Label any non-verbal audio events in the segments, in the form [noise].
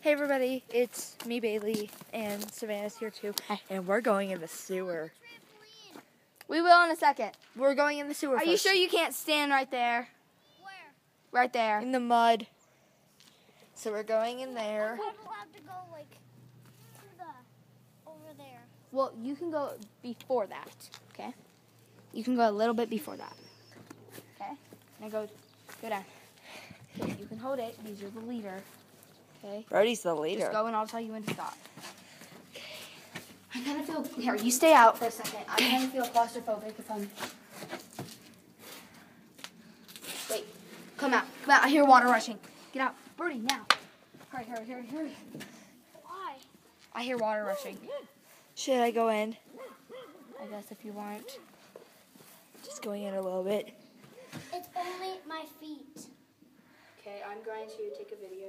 Hey everybody, it's me Bailey and Savannah's here too, and we're going in the sewer. We will in a second. We're going in the sewer. Are you sure you can't stand right there? Where? Right there. In the mud. So we're going in there. I'm allowed to go like to the over there. Well, you can go before that. Okay. You can go a little bit before that. Okay. Now go, go down. You can hold it because you're the leader. Okay. Brody's the leader. Just go and I'll tell you when to stop. I kind of feel here. You stay out for a second. I kind of feel claustrophobic if I'm. Wait, come out. Come out. I hear water rushing. Get out, Brody, now. Hurry, hurry, hurry, hurry. Why? I hear water rushing. Should I go in? I guess if you want. Just going in a little bit. It's only my feet. Okay, I'm going to take a video.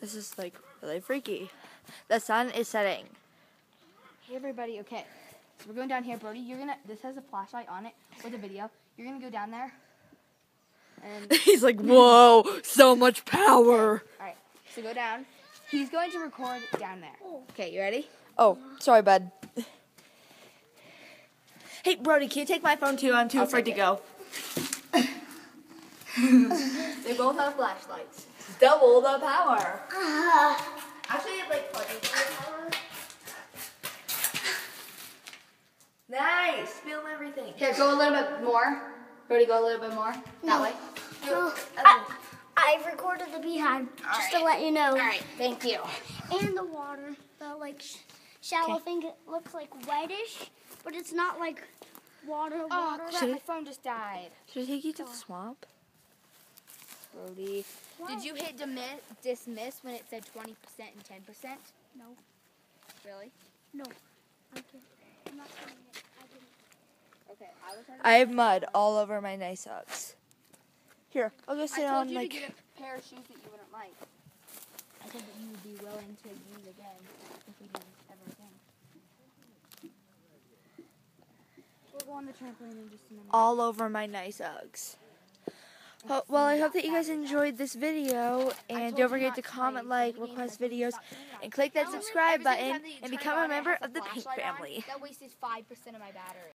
This is like really freaky. The sun is setting. Hey everybody, okay. So we're going down here, Brody. You're gonna. This has a flashlight on it with a video. You're gonna go down there. And [laughs] He's like, whoa, so much power. all right, so go down. He's going to record down there. Okay, you ready? Oh, sorry, bud. Hey, Brody, can you take my phone too? I'm too I'll afraid to go. [laughs] They both have flashlights. Double the power. Uh-huh. Actually, it like quadruple power. Nice. spill everything. Here, go a little bit more. Brody, go a little bit more. That way. No, oh. I, I've recorded the behind just to let you know. All right, thank you. And the water, the like sh- shallow thing, it looks like whitish, but it's not like water. Oh, Water. crap, my phone just died. Should I take you to the swamp? Brody. Did you hit dimi- dismiss when it said 20% and 10%? No, Really? no. I can't. I'm not saying it. I didn't. Okay, I was I have mud all over my nice socks. Here, I'll go I sit told on you like. to get a pair of shoes that you wouldn't like. I said that you would be willing to use again if we do this ever again. We'll go on the trampoline in just a minute. all over my nice Uggs. Well, I hope that you guys enjoyed this video, and don't forget to comment, like, request videos, and click that subscribe button, and become a member of the Pink family. That wasted 5% of my battery.